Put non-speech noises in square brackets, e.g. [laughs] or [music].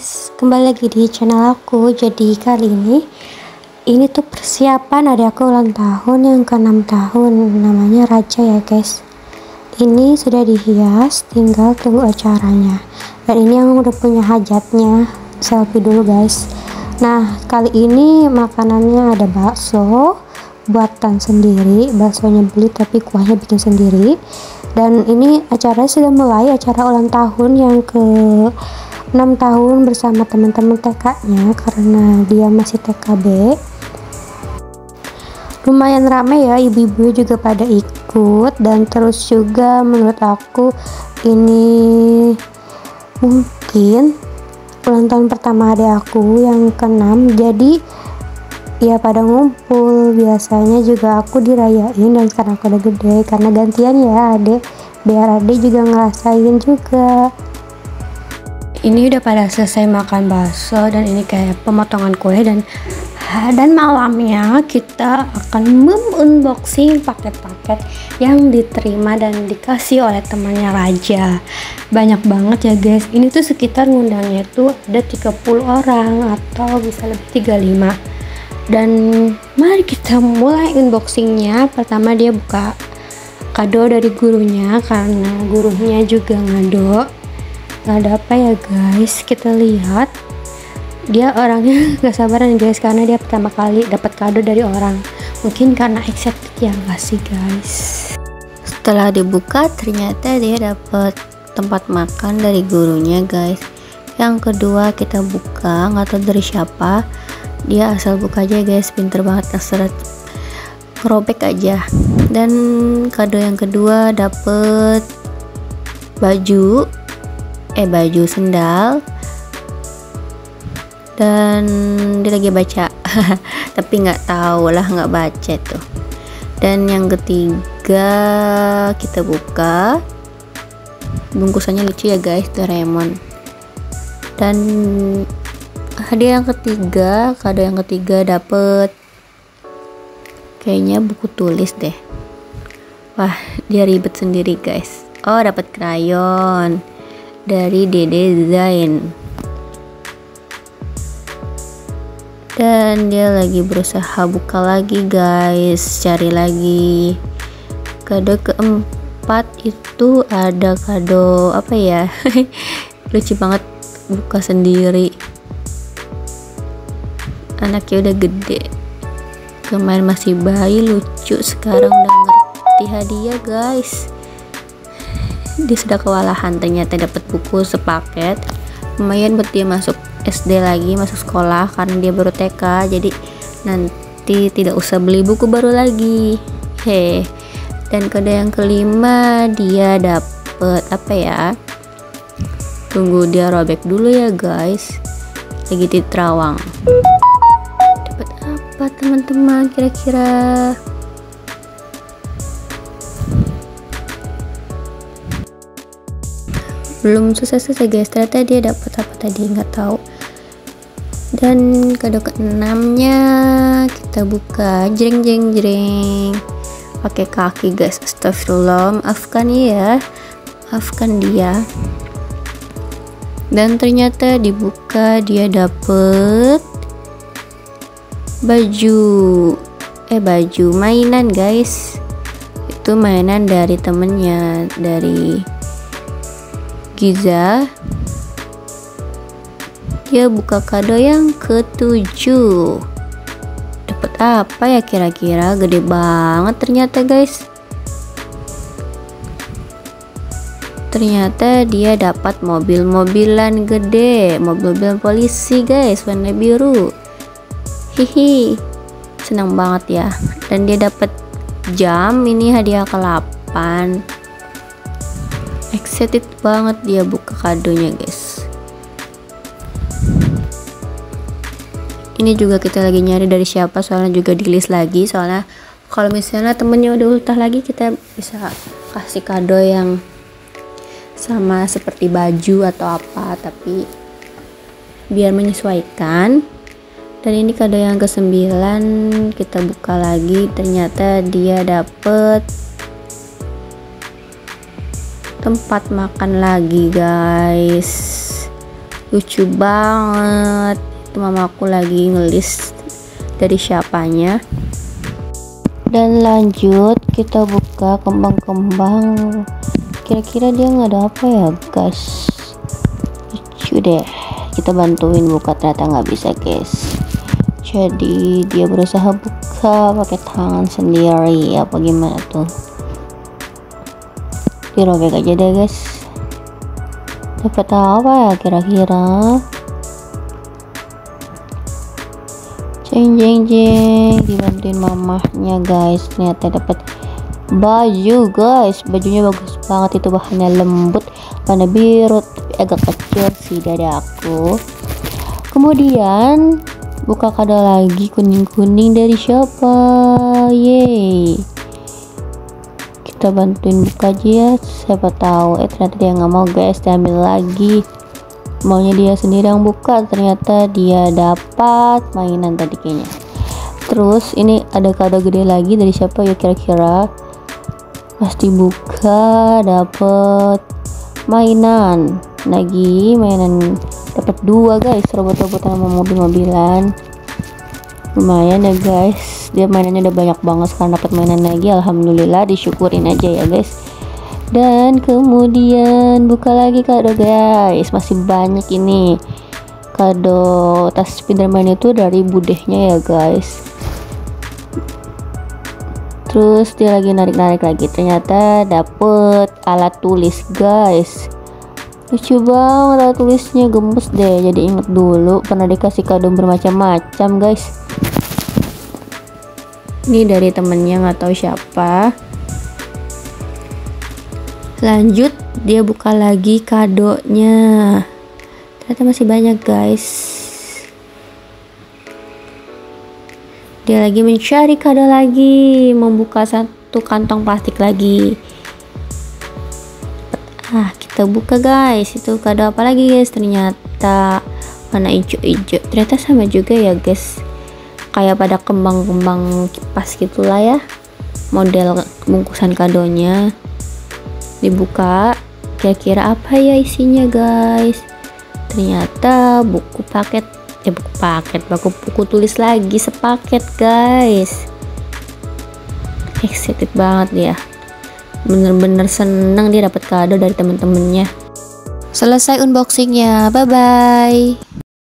guys, kembali lagi di channel aku. Jadi kali ini ini tuh persiapan ada aku ulang tahun yang ke-6 tahun namanya Raja ya guys. Ini sudah dihias, tinggal tunggu acaranya. Dan ini yang udah punya hajatnya. Selfie dulu guys. Nah, kali ini makanannya ada bakso buatan sendiri, baksonya beli tapi kuahnya bikin sendiri. Dan ini acaranya sudah mulai acara ulang tahun yang ke 6 tahun bersama teman-teman TK-nya karena dia masih TKB lumayan ramai ya ibu-ibu juga pada ikut dan terus juga menurut aku ini mungkin ulang tahun pertama adik aku yang keenam. Jadi ya pada ngumpul. Biasanya juga aku dirayain dan sekarang aku udah gede karena gantian ya adek biar adek juga ngerasain juga ini udah pada selesai makan bakso dan ini kayak pemotongan kue dan dan malamnya kita akan unboxing paket-paket yang diterima dan dikasih oleh temannya Raja. Banyak banget ya guys. Ini tuh sekitar ngundangnya tuh ada 30 orang atau bisa lebih 35 dan mari kita mulai unboxingnya. Pertama dia buka kado dari gurunya karena gurunya juga ngado nggak ada apa ya guys. Kita lihat. Dia orangnya [laughs] gak sabaran guys karena dia pertama kali dapat kado dari orang. Mungkin karena excited ya gak sih guys? Setelah dibuka ternyata dia dapat tempat makan dari gurunya guys. Yang kedua kita buka. Nggak tahu dari siapa. Dia asal buka aja guys. Pinter banget terserah. Robek aja. Dan kado yang kedua dapet baju eh baju sendal. Dan dia lagi baca. [laughs] Tapi nggak tahu lah nggak baca tuh. Dan yang ketiga kita buka. Bungkusannya lucu ya guys Doraemon. Dan hadiah yang ketiga kado yang ketiga dapet. Kayaknya buku tulis deh. Wah dia ribet sendiri guys. Oh dapat krayon dari Dede Zain. Dan dia lagi berusaha buka lagi guys. Cari lagi. Kado keempat itu ada kado apa ya? [laughs] Lucu banget buka sendiri. Anaknya udah gede. Kemarin masih bayi lucu sekarang. Udah ngerti hadiah guys dia sudah kewalahan ternyata dapat buku sepaket. Lumayan buat dia masuk SD lagi masuk sekolah karena dia baru TK jadi nanti tidak usah beli buku baru lagi. He. Dan kode yang kelima dia dapet apa ya? Tunggu dia robek dulu ya guys. Lagi di terawang. Dapat apa teman-teman kira-kira belum susah selesai guys ternyata dia dapat apa tadi nggak tahu. Dan kado keenamnya kita buka. Jeng jeng jeng pakai kaki guys. Astagfirullah maafkan ya. Maafkan dia. Dan ternyata dibuka dia dapet baju. Eh baju mainan guys. Itu mainan dari temennya dari Giza. Dia buka kado yang ketujuh. Dapat apa ya kira-kira? Gede banget ternyata guys. Ternyata dia dapat mobil-mobilan gede. Mobil-mobilan polisi guys. Warna biru. Hihi. Senang banget ya. Dan dia dapat jam ini hadiah ke-8 excited banget dia buka kadonya guys. Ini juga kita lagi nyari dari siapa soalnya juga di list lagi. Soalnya kalau misalnya temennya udah ultah lagi kita bisa kasih kado yang sama seperti baju atau apa. Tapi biar menyesuaikan. Dan ini kado yang ke sembilan kita buka lagi. Ternyata dia dapet tempat makan lagi guys. Lucu banget. Itu mamaku lagi ngelis dari siapanya. Dan lanjut kita buka kembang-kembang. Kira-kira dia nggak ada apa ya guys? Lucu deh. Kita bantuin buka ternyata nggak bisa guys. Jadi dia berusaha buka pakai tangan sendiri. Apa gimana tuh dirobek aja deh guys. Dapat apa ya kira-kira? Jeng jeng jeng. Dibantuin mamahnya guys. Ternyata dapat baju guys. Bajunya bagus banget. Itu bahannya lembut warna biru agak kecil sih dari aku. Kemudian buka kado lagi kuning-kuning dari siapa yeay kita bantuin buka aja ya siapa tahu. Eh ternyata dia nggak mau guys. Diambil lagi. Maunya dia sendiri yang buka. Ternyata dia dapat mainan tadi kayaknya. Terus ini ada kado gede lagi dari siapa ya kira-kira? Pasti buka dapet mainan. Lagi mainan dapat dua guys. Robot-robotan sama mobil-mobilan lumayan ya guys. Dia mainannya udah banyak banget sekarang dapat mainan lagi. Alhamdulillah disyukurin aja ya guys. Dan kemudian buka lagi kado guys. Masih banyak ini. Kado tas Spiderman itu dari budehnya ya guys. Terus dia lagi narik-narik lagi. Ternyata dapet alat tulis guys. Lucu banget alat tulisnya. Gemes deh jadi inget dulu. Pernah dikasih kado bermacam-macam guys ini dari temennya nggak tahu siapa. Lanjut dia buka lagi kadonya. Ternyata masih banyak guys. Dia lagi mencari kado lagi membuka satu kantong plastik lagi. Ah kita buka guys. Itu kado apa lagi guys? Ternyata warna hijau-hijau. Ternyata sama juga ya guys kayak pada kembang-kembang kipas gitulah ya. Model bungkusan kadonya. Dibuka kira-kira apa ya isinya guys? Ternyata buku paket eh buku paket buku buku tulis lagi sepaket guys. Excited banget ya bener-bener seneng dia dapat kado dari temen-temennya. Selesai unboxingnya. Bye bye